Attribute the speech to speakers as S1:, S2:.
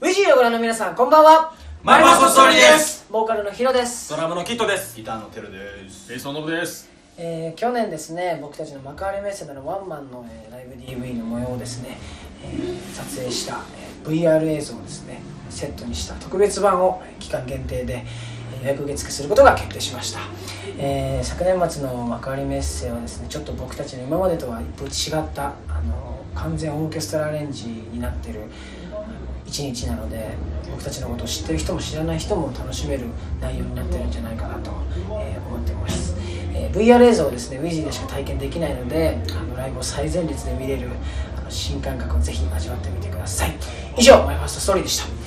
S1: ウィジーをご覧の皆さんこんばんは。
S2: マイファーストストーリーです。
S1: ボーカルのヒロです。
S2: ド、ラムのキットです。
S3: ギターのテルです。
S4: ベースのノブです。
S1: えー去年ですね僕たちの幕張メッセでのワンマンの、えーライブ DV の模様をですね、えー撮影した、えー VR 映像をですねセットにした特別版をえー期間限定でえー予約受付することが決定しました、えー昨年末の幕張メッセはですねちょっと僕たちの今までとは一歩違ったあの完全オーケストラアレンジになってる一日なので僕たちのことを知ってる人も知らない人も楽しめる内容になってるんじゃないかなと、え思ってます、え VR 映像をですね WIZI でしか体験できないのであのライブを最前列で見れるあの新感覚をぜひ味わってみてください。以上マイファーストストーリーでした。